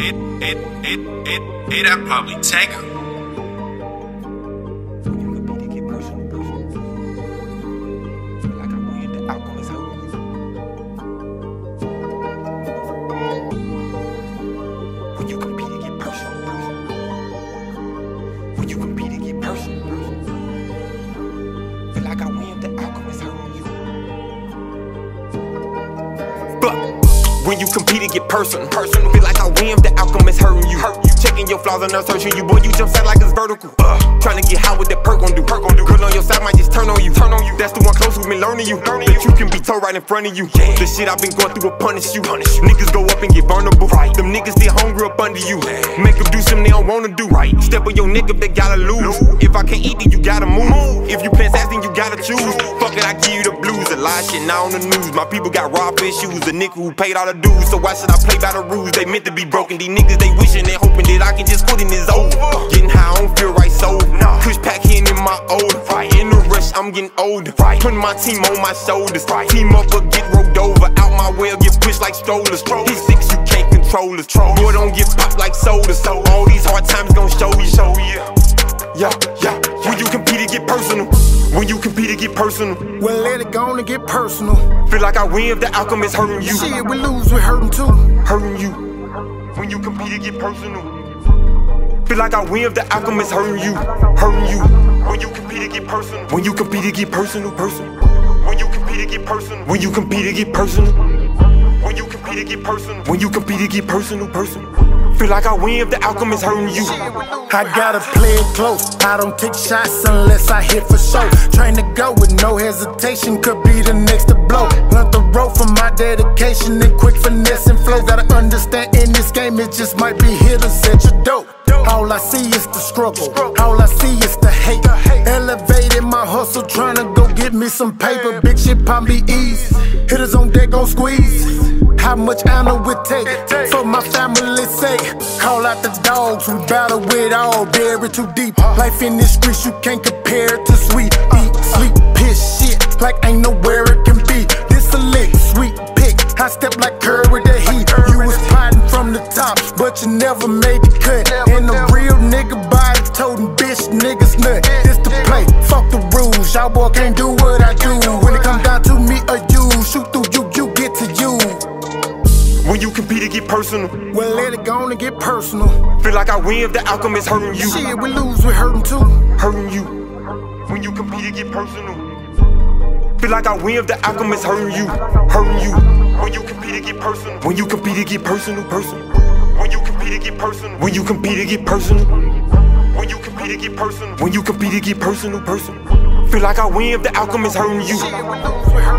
it, it, it, it, it, I probably take her. When you compete and get personal, personal, feel like I win, the outcome is hurting you. Hurt you. Checking your flaws and searching you, boy. You jump set like it's vertical. Uh, trying to get high with that perk gon' do. Perk gon' do. Girl on your side might just turn on you. Turn on you. That's the one close who's been learning you. Learning that you can be told right in front of you. Yeah. The shit I've been going through will punish you. Punish you. Niggas go up and get vulnerable. Right. Them niggas still hungry up under you. Yeah. Make them do something they don't wanna do. Right. Step on your nigga, they gotta lose. If I can't eat, then you gotta move. If you plan ass, then you gotta choose. Fuck it, I give you the blues. Lot shit now on the news. My people got robbed issues. The nigga who paid all the dues. So why should I play by the rules? They meant to be broken. These niggas, they wishing and hoping that I can just put in this over. Getting high, I don't feel right, so Kush pack in in my old. In the rush, I'm getting older. Putting my team on my shoulders. Team up or get rolled over. Out my way, get pushed like strollers. These six, you can't control us. Boy, don't get popped like soda. So all these hard times gon' show you. Show you. Yeah, yeah. When you compete, it get personal. When you compete, it get personal. Well, let it go and get personal. Feel like I win if the outcome is hurting you. Shit, we lose, we hurting too. Hurting you. When you compete, it get personal. Feel like I win if the outcome is hurting you. Hurting you. When you compete, it get personal. When you compete, it get personal. Personal. When you compete, it get personal. When you compete, it get personal. When you compete, it get personal. When you compete, it get personal. Personal. Feel like I win if the outcome is hurting you. I gotta play it close. I don't take shots unless I hit for show. Trying to go with no hesitation could be the next to blow. Learned the road from my dedication and quick finesse and flow. Gotta understand in this game it just might be hitters at your dope. All I see is the struggle. All I see is the hate. Elevating my hustle, trying to go get me some paper. Big shit me ease. Hitters on deck gon' squeeze. How much I know it take for my family's sake. Call out the dogs who battle with all buried too deep. Life in the streets you can't compare to sweet. Eat, sleep, piss shit like ain't nowhere it can be. This a lick, sweet pick. I step like Curry with the heat. You was plotting from the top, but you never made the cut. And the real nigga body toting bitch niggas nut. Rules. Can't do what I do. When it comes down to me or you, shoot through you, you get to you. When you compete, it get personal. Well, let it go and get personal. Feel like I win if the outcome is hurting you. Shit, we lose, we hurting too. Hurting you. When you compete, it get personal. Feel like I win if the outcome is hurting you. Hurting you. When you compete, it get personal. When you compete, it get personal. Personal. When you compete, it get personal. When you compete, it get personal. When you compete, it get personal. When you compete, it get personal. Personal. Feel like I win if the outcome is hurting you.